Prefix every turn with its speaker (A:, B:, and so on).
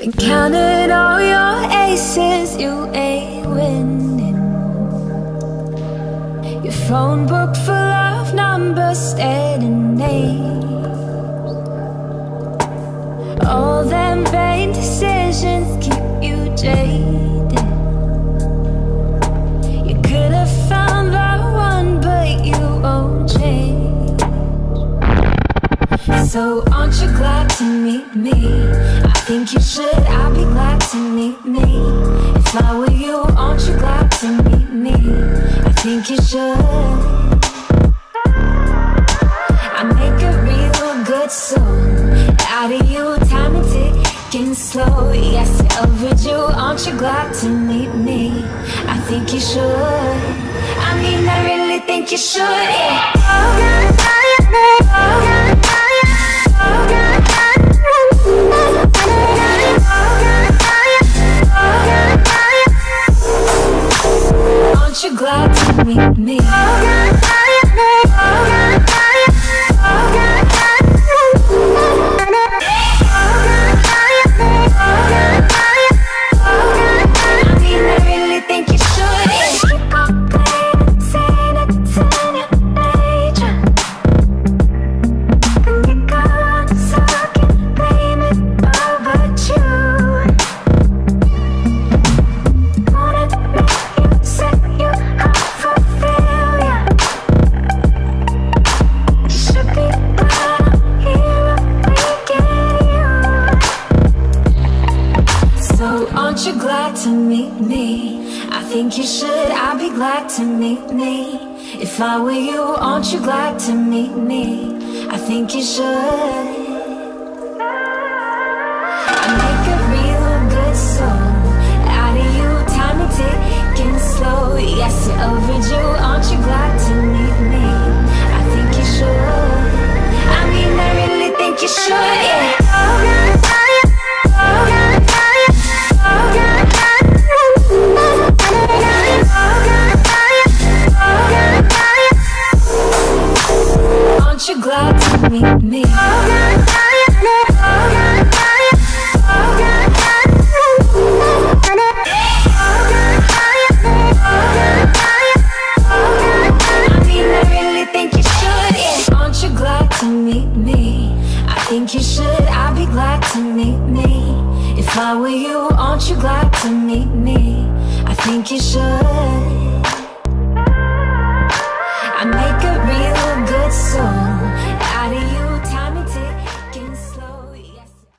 A: Been counting all your aces, you ain't winning. Your phone book full of numbers, stating names. All them vain decisions keep you jaded. So aren't you glad to meet me? I think you should, I'd be glad to meet me If I were you, aren't you glad to meet me? I think you should I make a real good song Out of you, time and ticking slow Yes, overdue, aren't you glad to meet me? I think you should I mean, I really think you should, yeah. Glad to meet me? Aren't you glad to meet me? I think you should, I'd be glad to meet me If I were you, aren't you glad to meet me? I think you should you glad to meet me? I mean, I really think you should. Aren't you glad to meet me? I think you should, I'd be glad to meet me If I were you, aren't you glad to meet me? I think you should